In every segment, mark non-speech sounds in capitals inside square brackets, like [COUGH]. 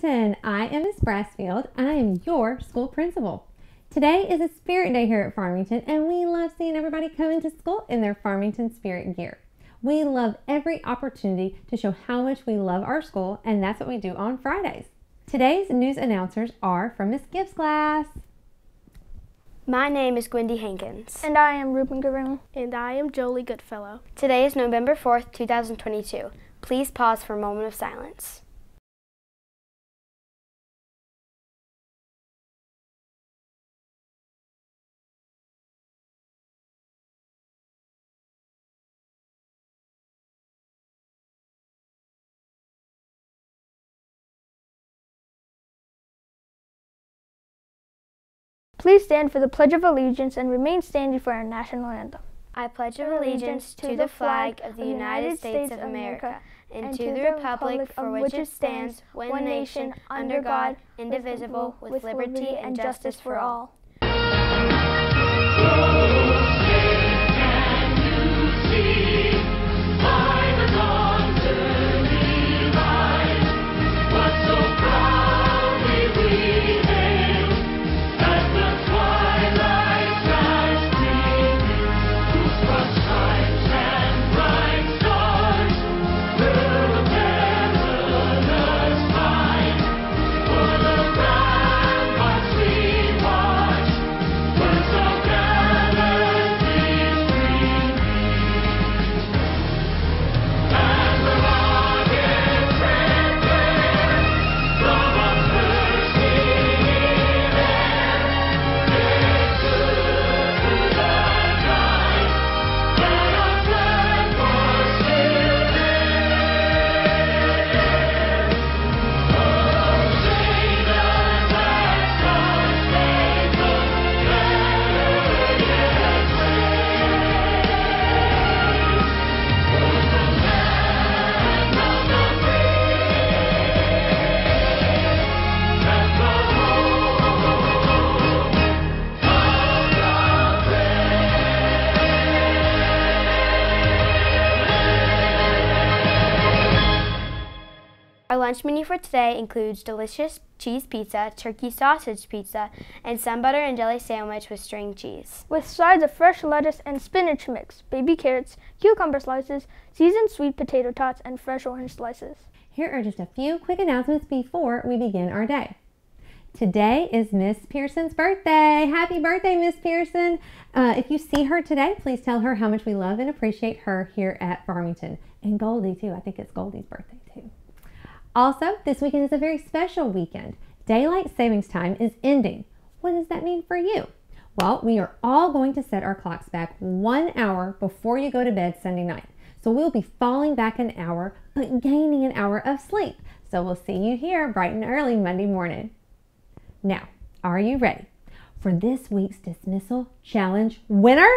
Farmington. I am Miss Brassfield. I am your school principal. Today is a spirit day here at Farmington, and we love seeing everybody come into school in their Farmington spirit gear. We love every opportunity to show how much we love our school, and that's what we do on Fridays. Today's news announcers are from Miss Gibbs' class. My name is Gwendy Hankins. And I am Ruben Garoon. And I am Jolie Goodfellow. Today is November 4th, 2022. Please pause for a moment of silence. Please stand for the Pledge of Allegiance and remain standing for our national anthem. I pledge allegiance to the flag of the United States of America and to the republic for which it stands, one nation, under God, indivisible, with liberty and justice for all. Lunch menu for today includes delicious cheese pizza, turkey sausage pizza, and sun butter and jelly sandwich with string cheese. With sides of fresh lettuce and spinach mix, baby carrots, cucumber slices, seasoned sweet potato tots, and fresh orange slices. Here are just a few quick announcements before we begin our day. Today is Miss Pearson's birthday. Happy birthday, Miss Pearson. Uh, if you see her today, please tell her how much we love and appreciate her here at Farmington. And Goldie, too. I think it's Goldie's birthday, too. Also, this weekend is a very special weekend. Daylight savings time is ending. What does that mean for you? Well, we are all going to set our clocks back one hour before you go to bed Sunday night. So we'll be falling back an hour, but gaining an hour of sleep. So we'll see you here bright and early Monday morning. Now, are you ready for this week's dismissal challenge winner?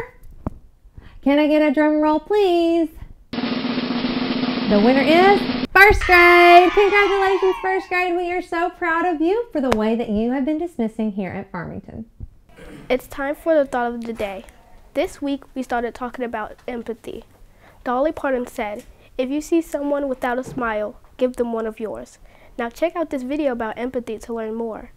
Can I get a drum roll, please? The winner is first grade. Congratulations, first grade. We are so proud of you for the way that you have been dismissing here at Farmington. It's time for the thought of the day. This week we started talking about empathy. Dolly Parton said, if you see someone without a smile, give them one of yours. Now check out this video about empathy to learn more.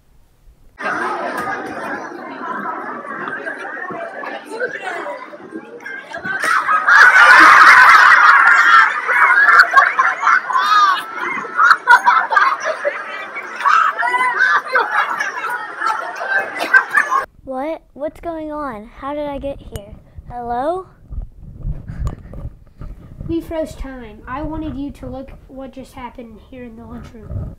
What? What's going on? How did I get here? Hello? We froze time. I wanted you to look what just happened here in the lunchroom.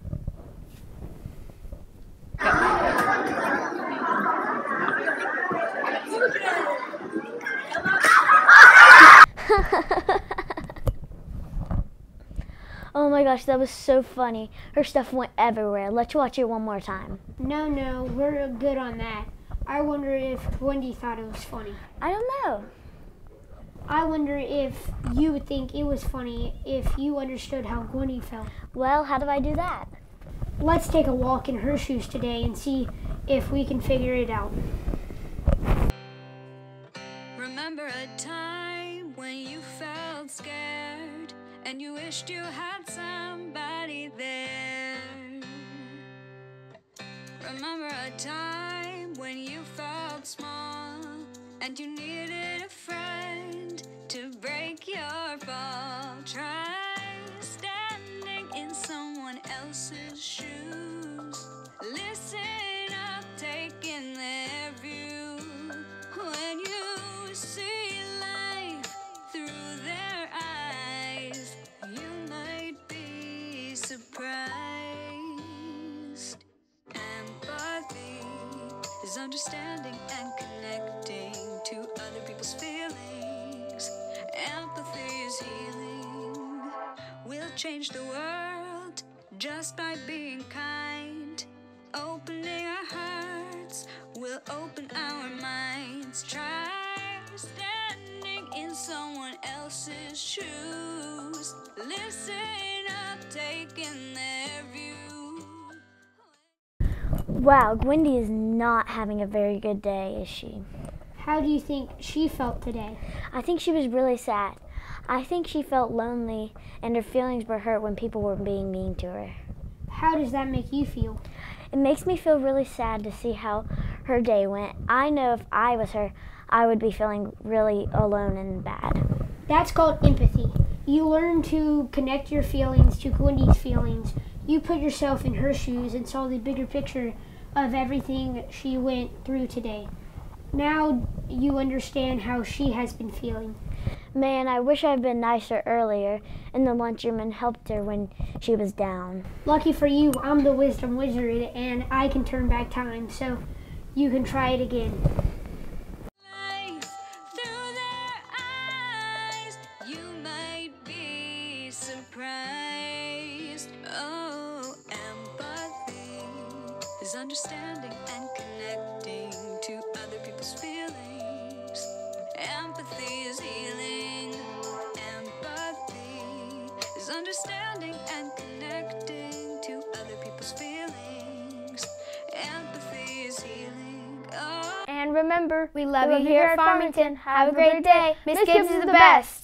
[LAUGHS] oh my gosh, that was so funny. Her stuff went everywhere. Let's watch it one more time. No, no, we're good on that. I wonder if Wendy thought it was funny. I don't know. I wonder if you would think it was funny if you understood how Gwendy felt. Well, how do I do that? Let's take a walk in her shoes today and see if we can figure it out. Remember a time when you felt scared and you wished you had somebody there. Remember a time when you felt small and you needed a friend to break your fall. Try standing in someone else's shoes. Understanding and connecting to other people's feelings. Empathy is healing. We'll change the world just by being kind. Opening our hearts will open our minds. Try standing in someone else's shoes. Listen up, taking their view. Wow, Gwendy is not having a very good day, is she? How do you think she felt today? I think she was really sad. I think she felt lonely and her feelings were hurt when people were being mean to her. How does that make you feel? It makes me feel really sad to see how her day went. I know if I was her, I would be feeling really alone and bad. That's called empathy. You learn to connect your feelings to Gwendy's feelings. You put yourself in her shoes and saw the bigger picture of everything she went through today. Now you understand how she has been feeling. Man, I wish I'd been nicer earlier and the lunchroom and helped her when she was down. Lucky for you, I'm the wisdom wizard and I can turn back time, so you can try it again. Is understanding and connecting to other people's feelings. Empathy is healing. Empathy is understanding and connecting to other people's feelings. Empathy is healing. Oh. And remember, We love we you here at Farmington. Have a great day. Miss Gibbs is the best.